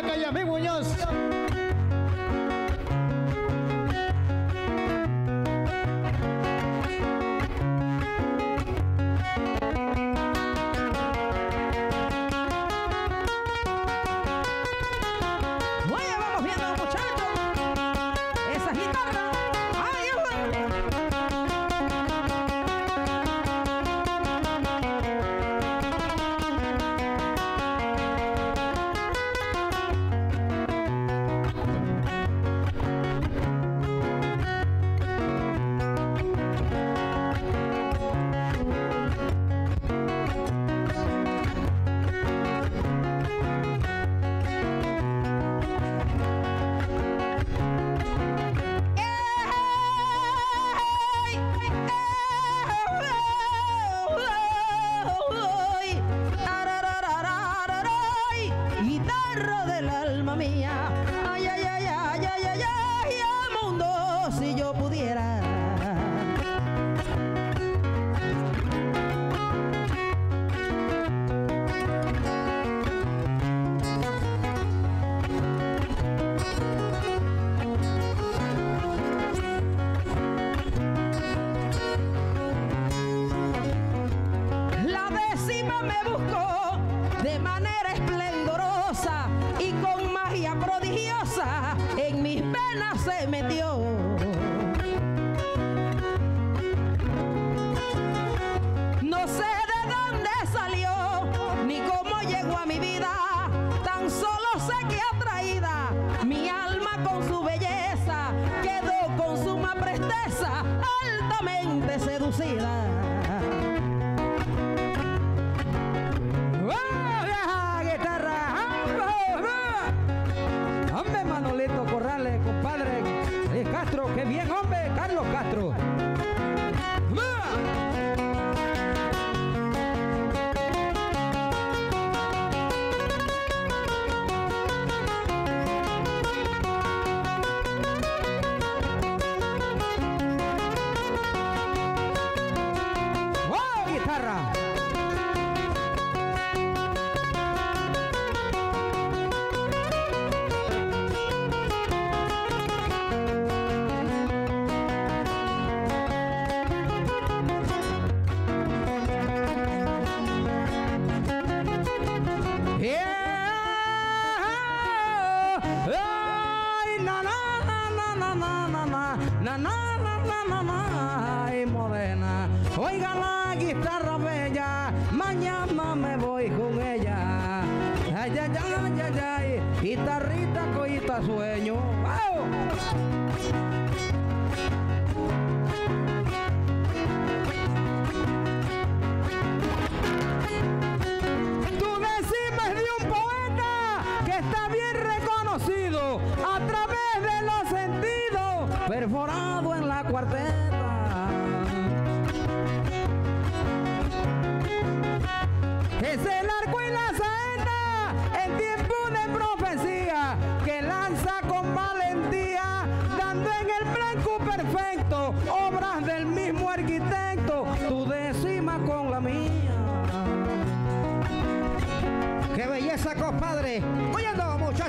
Calla, calla, mi Muñoz. se metió. su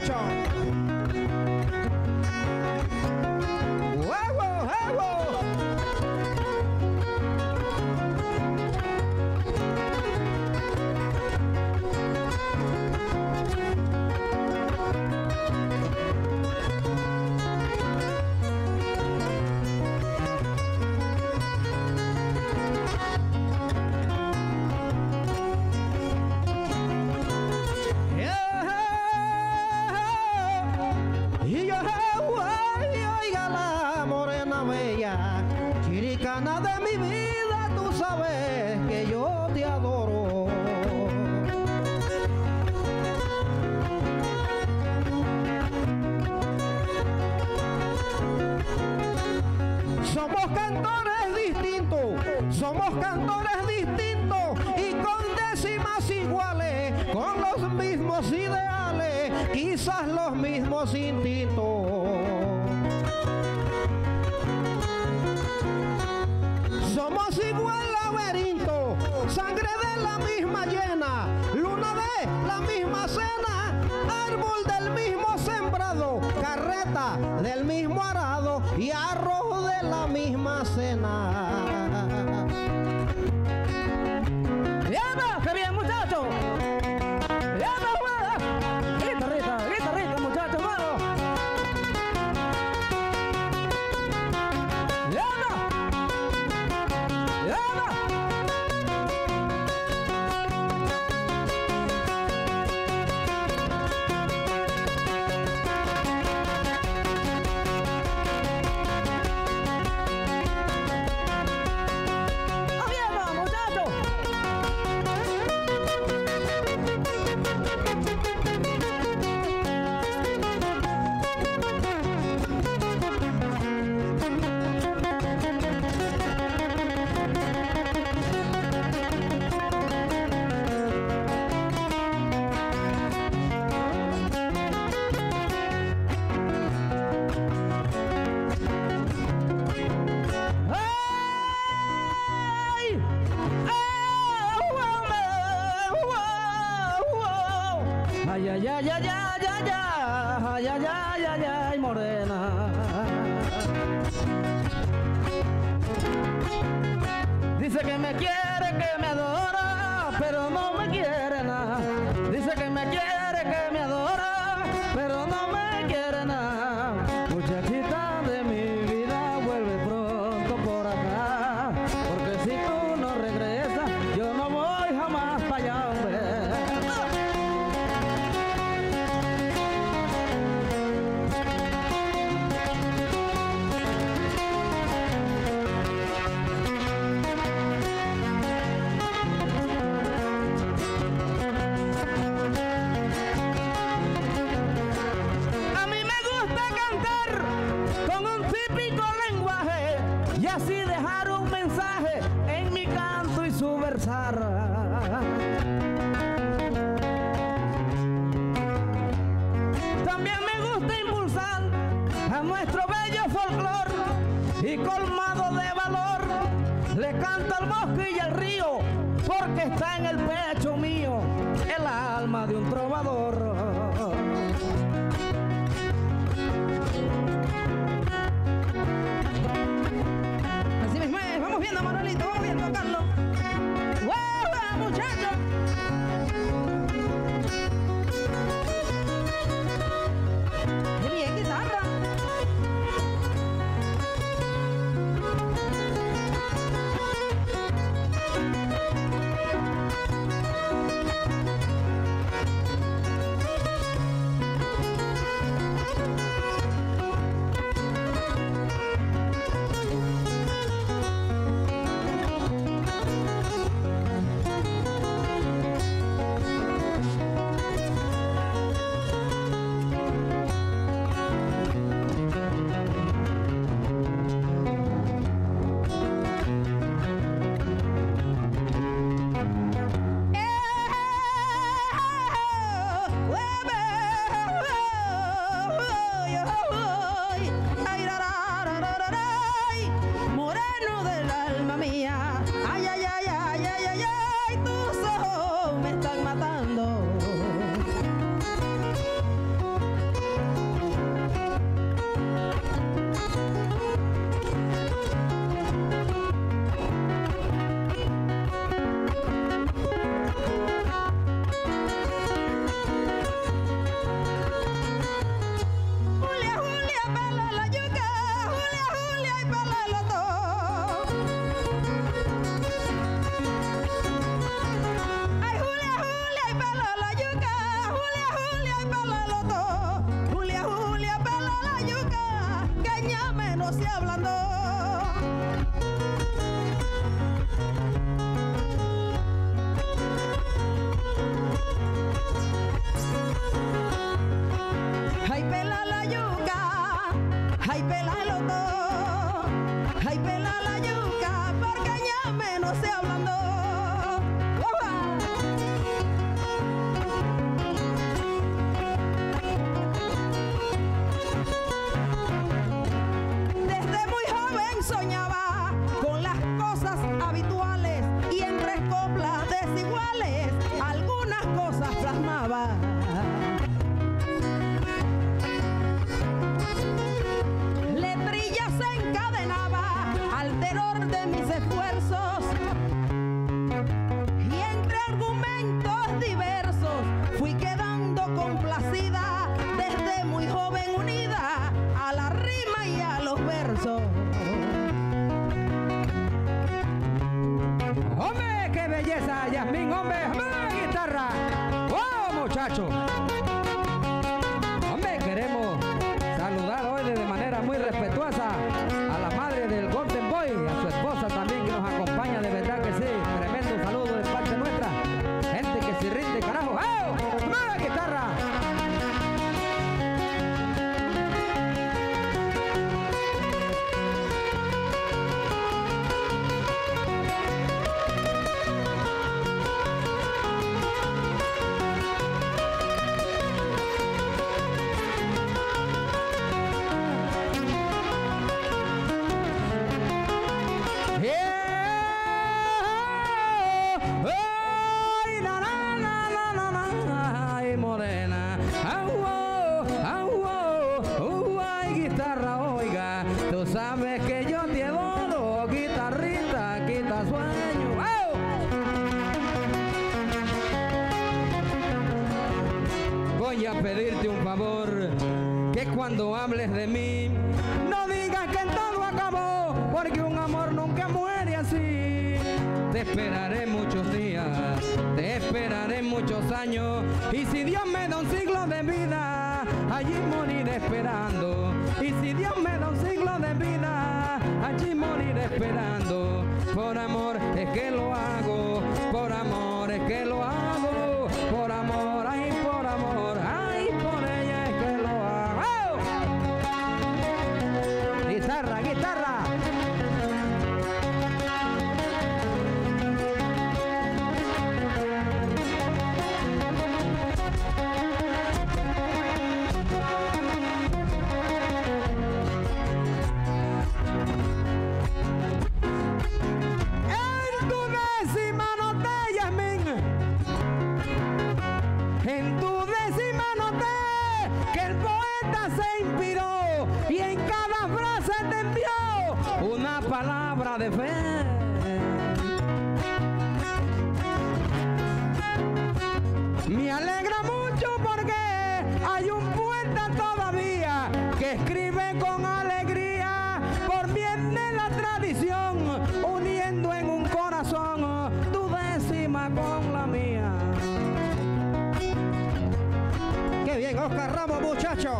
John. distinto y con décimas iguales, con los mismos ideales, quizás los mismos instintos. Somos igual laberinto, sangre de la misma llena, luna de la misma cena, árbol del mismo sembrado, carreta del mismo arado y arroz de la misma cena. ay, ay, ay, ay, ay, ay, ay, ay, ay, ay, ay, morena. Dice que me quiere, que me adora, pero no me quiere nada. Dice que me quiere, que me adora, pero no me quiere se hablando. de mis esfuerzos y entre argumentos diversos fui quedando complacida desde muy joven unida a la rima y a los versos. ¡Hombre, qué belleza, Yasmín, hombre! esperaré muchos días, te esperaré muchos años. Y si Dios me da un siglo de vida, allí moriré esperando. Y si Dios me da un siglo de vida, allí moriré esperando. Por amor es que lo hago, por amor es que lo hago, por amor. Me alegra mucho porque hay un poeta todavía que escribe con alegría por bien de la tradición, uniendo en un corazón tu décima con la mía. ¡Qué bien, Oscar Ramos, muchachos!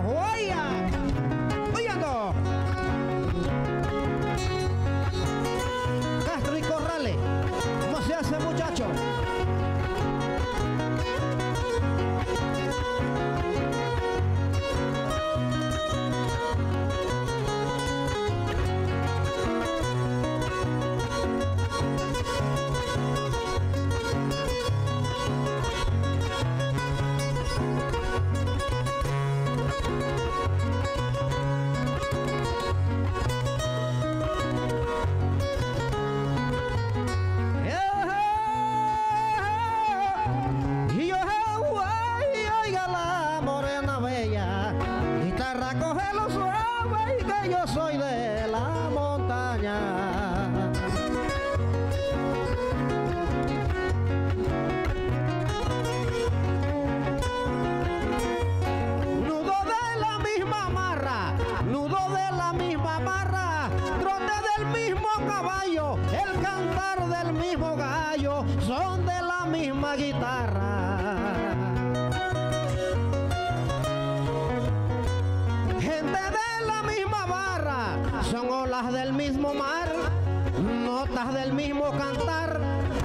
puedo cantar.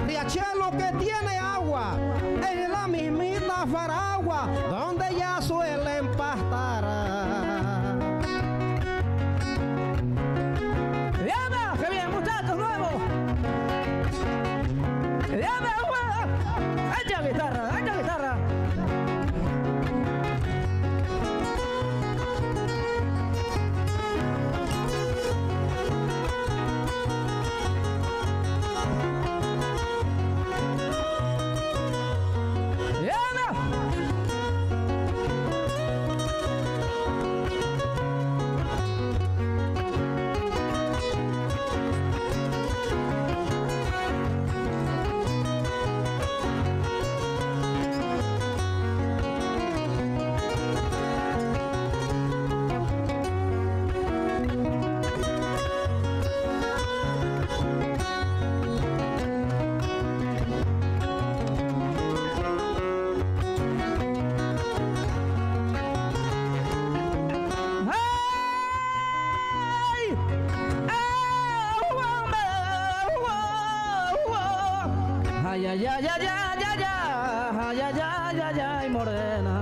Riachuelo que tiene agua en la mismita faragua donde ya suelen pastar. ay, ay, ay, ay, ay, ay, ay, ay, ay, morena.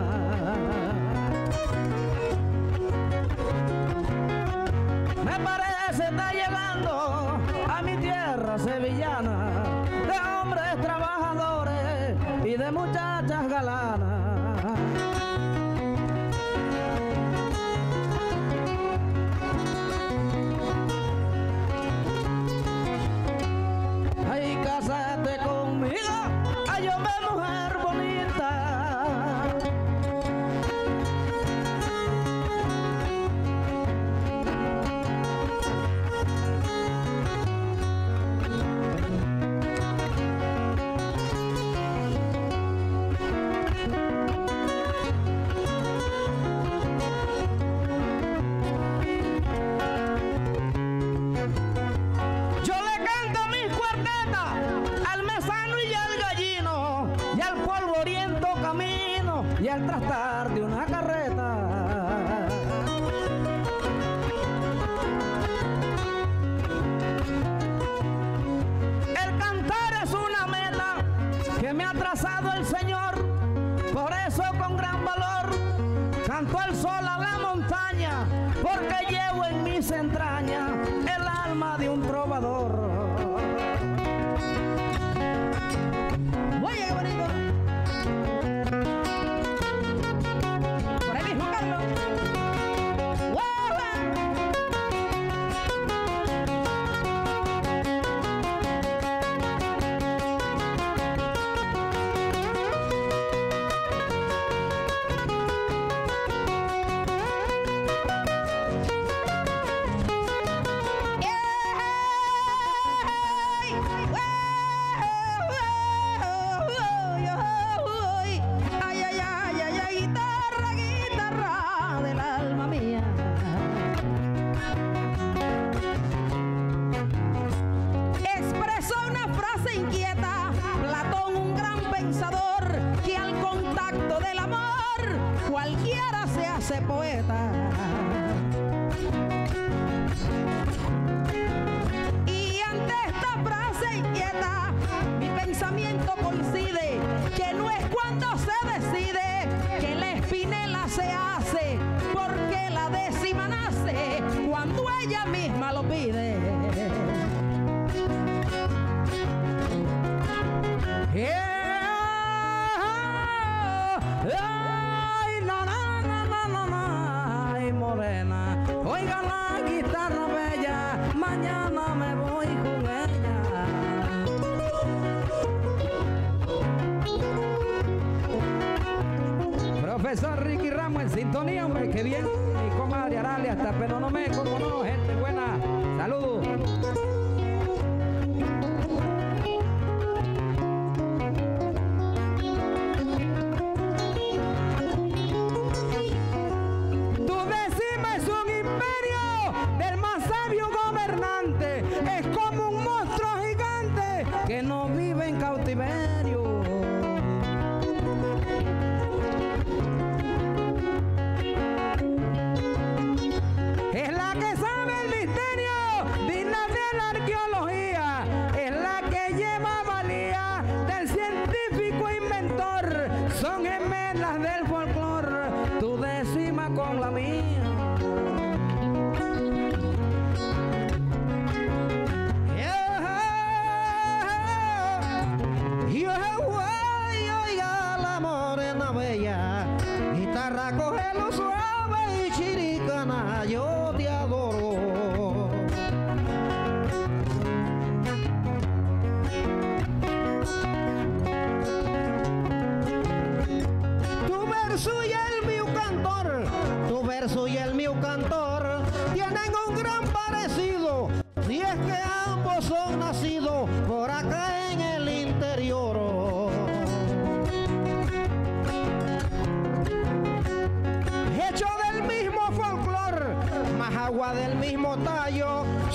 Me parece está llegando porque llevo en mis entrañas el alma de un trovador. Oye, qué bonito. Profesor Ricky Ramos en sintonía, hombre, que bien. Mi comadre Aralia hasta pero no me conoce.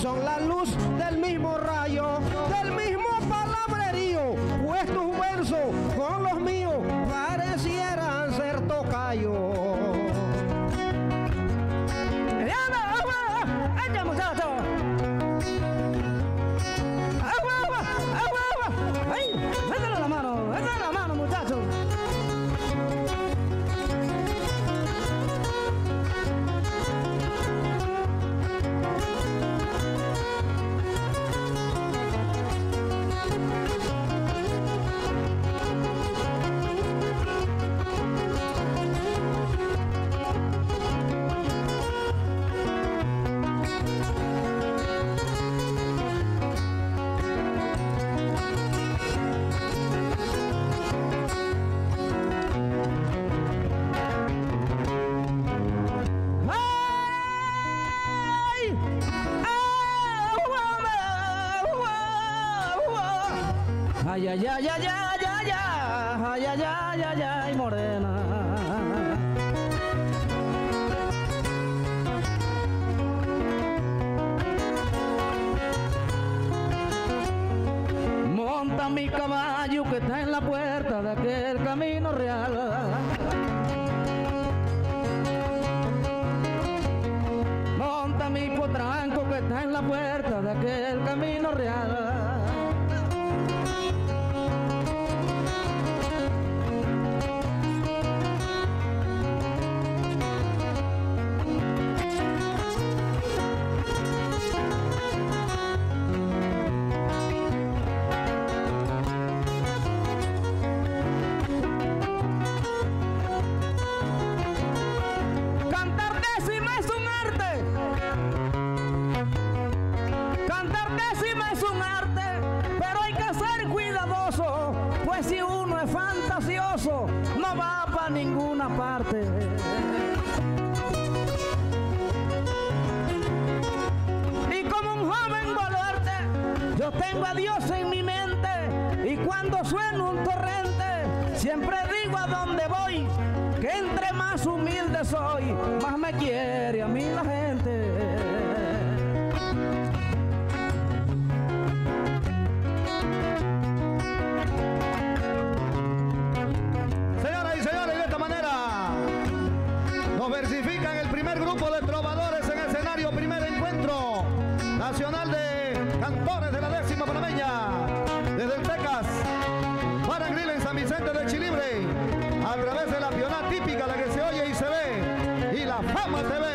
son las Ay, ay, ay, ay, ay, ay, ay, ay, ay, morena. Monta mi caballo que está en la puerta de aquel camino real. Monta mi potranco que está en la puerta de aquel camino real. Ninguna parte. Y como un joven volarte, yo tengo a Dios en mi mente, y cuando suena un torrente, siempre digo a dónde voy, que entre más humilde soy, más me quiere a mí la gente. jamás te